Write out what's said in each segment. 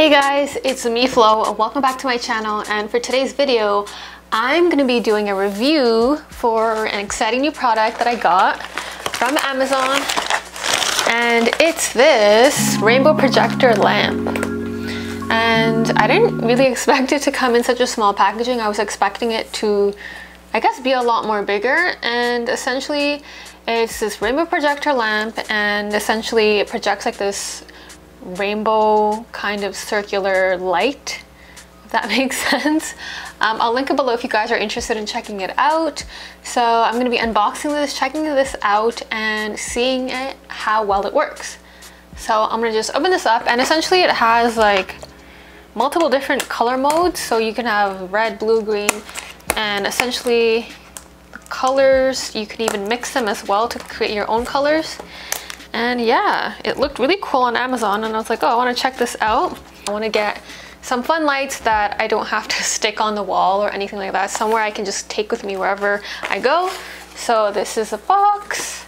Hey guys, it's me Flo. Welcome back to my channel and for today's video I'm going to be doing a review for an exciting new product that I got from Amazon and it's this rainbow projector lamp and I didn't really expect it to come in such a small packaging. I was expecting it to I guess be a lot more bigger and essentially it's this rainbow projector lamp and essentially it projects like this rainbow kind of circular light, if that makes sense. Um, I'll link it below if you guys are interested in checking it out. So I'm to be unboxing this, checking this out, and seeing it, how well it works. So I'm to just open this up, and essentially it has like multiple different color modes. So you can have red, blue, green, and essentially the colors, you can even mix them as well to create your own colors. And yeah, it looked really cool on Amazon and I was like, oh, I wanna check this out. I wanna get some fun lights that I don't have to stick on the wall or anything like that. Somewhere I can just take with me wherever I go. So this is a box.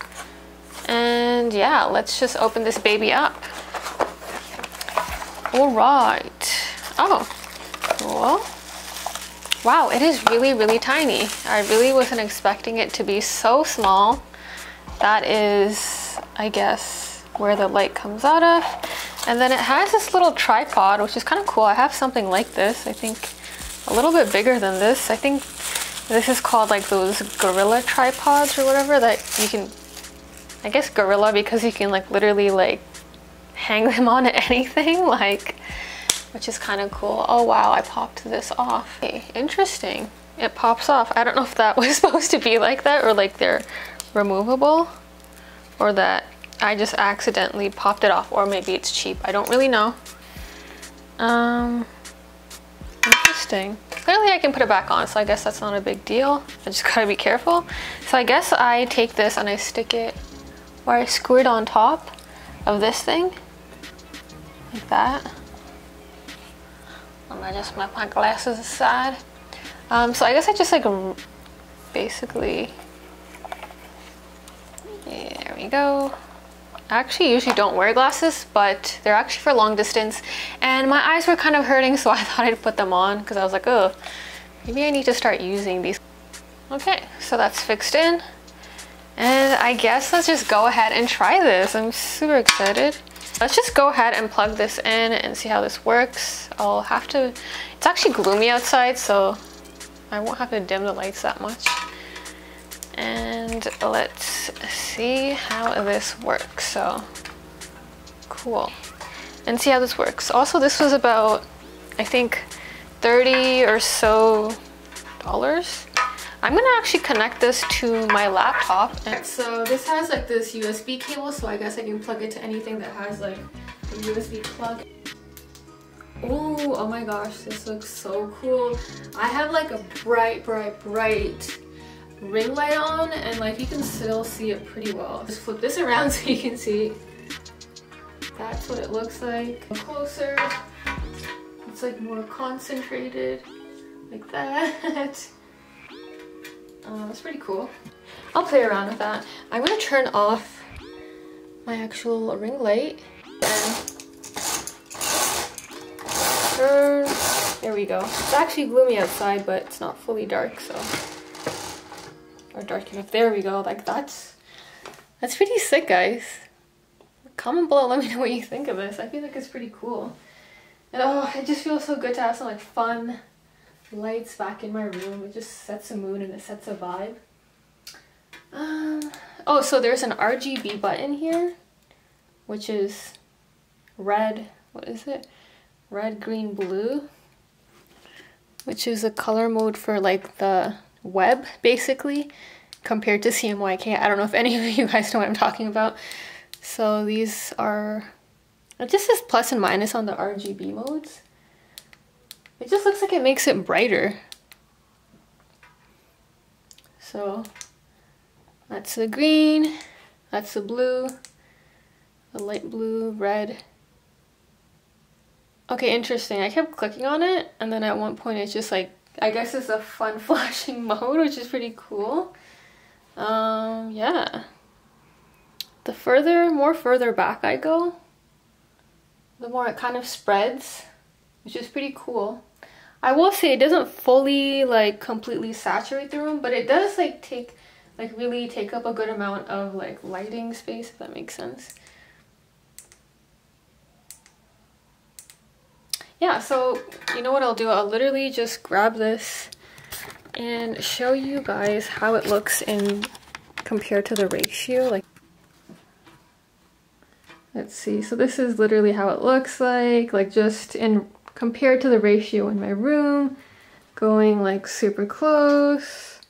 And yeah, let's just open this baby up. All right. Oh, cool. Wow, it is really, really tiny. I really wasn't expecting it to be so small. That is I guess, where the light comes out of. And then it has this little tripod, which is kind of cool. I have something like this, I think a little bit bigger than this. I think this is called like those gorilla tripods or whatever that you can, I guess gorilla because you can like literally like hang them on anything like, which is kind of cool. Oh wow, I popped this off. Interesting. It pops off. I don't know if that was supposed to be like that or like they're removable or that I just accidentally popped it off or maybe it's cheap. I don't really know. Um, interesting. Clearly I can put it back on, so I guess that's not a big deal. I just gotta be careful. So I guess I take this and I stick it where I screw it on top of this thing. Like that. I'm gonna just move my glasses aside. Um, so I guess I just like basically we go. I actually usually don't wear glasses, but they're actually for long distance. And my eyes were kind of hurting, so I thought I'd put them on because I was like, oh, maybe I need to start using these. Okay, so that's fixed in. And I guess let's just go ahead and try this. I'm super excited. Let's just go ahead and plug this in and see how this works. I'll have to, it's actually gloomy outside, so I won't have to dim the lights that much and let's see how this works. So cool. And see how this works. Also this was about I think 30 or so dollars. I'm gonna actually connect this to my laptop. And so this has like this USB cable so I guess I can plug it to anything that has like a USB plug. Ooh, oh my gosh, this looks so cool. I have like a bright, bright, bright ring light on and like you can still see it pretty well. Just flip this around so you can see. That's what it looks like. Closer, it's like more concentrated like that. Uh, that's pretty cool. I'll play around with that. I'm gonna turn off my actual ring light and turn, there we go. It's actually gloomy outside, but it's not fully dark, so or dark enough. There we go. Like that's that's pretty sick, guys. Comment below, let me know what you think of this. I feel like it's pretty cool. And oh, it just feels so good to have some like fun lights back in my room. It just sets a mood and it sets a vibe. Um, oh, so there's an RGB button here, which is red, what is it? Red, green, blue, which is a color mode for like the web basically compared to CMYK. I don't know if any of you guys know what I'm talking about. So these are, it just says plus and minus on the RGB modes. It just looks like it makes it brighter. So that's the green, that's the blue, the light blue, red. Okay, interesting. I kept clicking on it and then at one point it's just like I guess it's a fun flashing mode, which is pretty cool. Um, yeah. The further, more further back I go, the more it kind of spreads. which is pretty cool. I will say it doesn't fully like completely saturate the room, but it does like take like really take up a good amount of like lighting space if that makes sense. Yeah, so you know what I'll do? I'll literally just grab this and show you guys how it looks in compared to the ratio like let's see so this is literally how it looks like like just in compared to the ratio in my room going like super close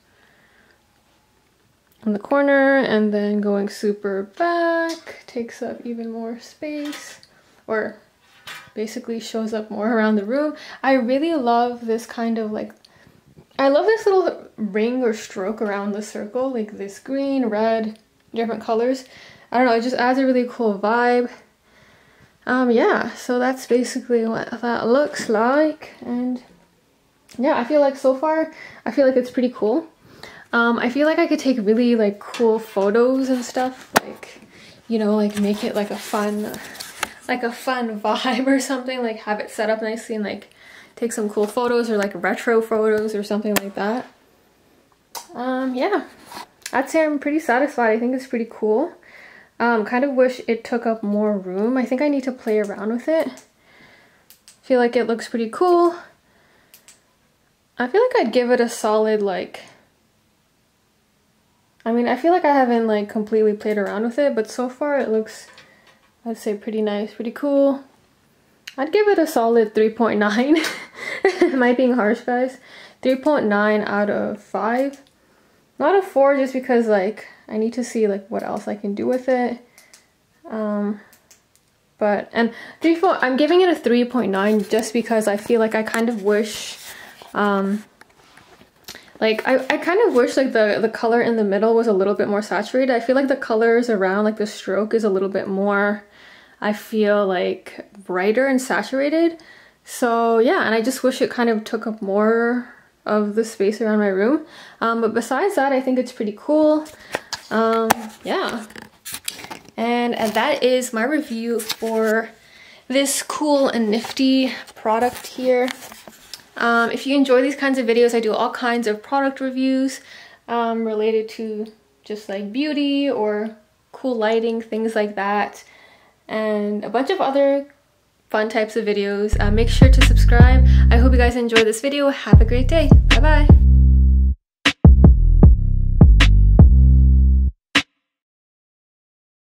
in the corner and then going super back takes up even more space or basically shows up more around the room I really love this kind of like I love this little ring or stroke around the circle, like this green, red, different colors. I don't know, it just adds a really cool vibe. Um, yeah, so that's basically what that looks like. And yeah, I feel like so far, I feel like it's pretty cool. Um, I feel like I could take really like cool photos and stuff, like, you know, like make it like a fun, like a fun vibe or something, like have it set up nicely and like take some cool photos or like retro photos or something like that. Um, yeah, I'd say I'm pretty satisfied. I think it's pretty cool. Um, kind of wish it took up more room. I think I need to play around with it. feel like it looks pretty cool. I feel like I'd give it a solid like I mean, I feel like I haven't like completely played around with it, but so far it looks, I'd say pretty nice, pretty cool. I'd give it a solid 3.9. Am I being harsh, guys? 3.9 out of 5. Not a 4 just because, like, I need to see, like, what else I can do with it. Um, but, and 3, 4, I'm giving it a 3.9 just because I feel like I kind of wish, um, like, I, I kind of wish, like, the, the color in the middle was a little bit more saturated. I feel like the colors around, like, the stroke is a little bit more, I feel, like, brighter and saturated. So yeah, and I just wish it kind of took up more of the space around my room. Um, but besides that, I think it's pretty cool. Um, yeah. And, and that is my review for this cool and nifty product here. Um, if you enjoy these kinds of videos, I do all kinds of product reviews um, related to just like beauty or cool lighting, things like that. And a bunch of other fun types of videos. Uh, make sure to subscribe. I hope you guys enjoy this video. Have a great day. Bye bye.